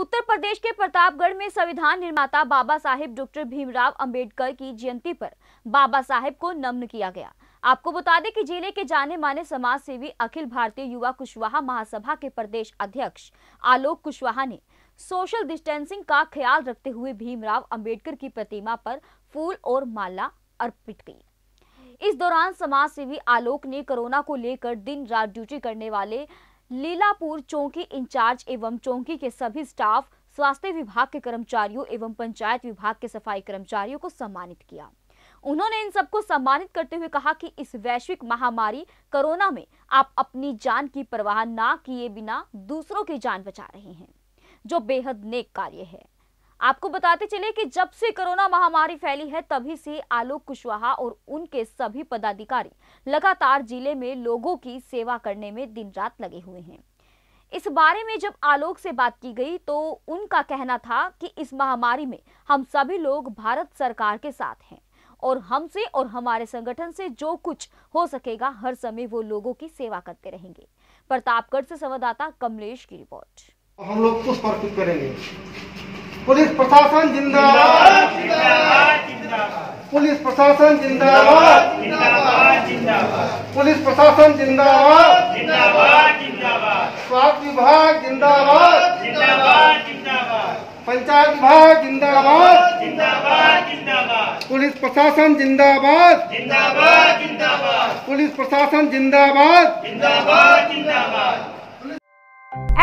उत्तर प्रदेश के प्रतापगढ़ में संविधान निर्माता बाबा साहेब डॉक्टर भीमराव अंबेडकर की जयंती पर बाबा साहेब को नमन किया गया। आपको बता दें कि ज़िले के जाने माने समाज सेवी अखिल भारतीय युवा कुशवाहा महासभा के प्रदेश अध्यक्ष आलोक कुशवाहा ने सोशल डिस्टेंसिंग का ख्याल रखते हुए भीमराव अंबेडकर की प्रतिमा पर फूल और माला अर्पित की। इस दौरान समाज सेवी आलोक ने कोरोना को लेकर दिन रात ड्यूटी करने वाले लीलापुर, चौकी इंचार्ज एवं चौकी के सभी स्टाफ, स्वास्थ्य विभाग के कर्मचारियों एवं पंचायत विभाग के सफ़ाई कर्मचारियों को सम्मानित किया। उन्होंने इन सबको सम्मानित करते हुए कहा कि इस वैश्विक महामारी कोरोना में आप अपनी जान की परवाह ना किए बिना दूसरों की जान बचा रहे हैं, जो बेहद नेक कार्य है। आपको बताते चले कि जब से कोरोना महामारी फैली है, तभी से आलोक कुशवाहा और उनके सभी पदाधिकारी लगातार ज़िले में लोगों की सेवा करने में दिन रात लगे हुए हैं। इस बारे में जब आलोक से बात की गई तो उनका कहना था कि इस महामारी में हम सभी लोग भारत सरकार के साथ हैं और हमसे और हमारे संगठन से जो कुछ हो सकेगा, हर समय वो लोगों की सेवा करते रहेंगे। प्रतापगढ़ से संवाददाता कमलेश की रिपोर्ट। हम लोग पुष्प अर्पित करेंगे। पुलिस प्रशासन जिंदाबाद। पुलिस प्रशासन जिंदाबाद। पुलिस प्रशासन जिंदाबाद। स्वास्थ्य विभाग जिंदाबाद। पंचायत विभाग जिंदाबाद। पुलिस प्रशासन जिंदाबाद। पुलिस प्रशासन जिंदाबाद।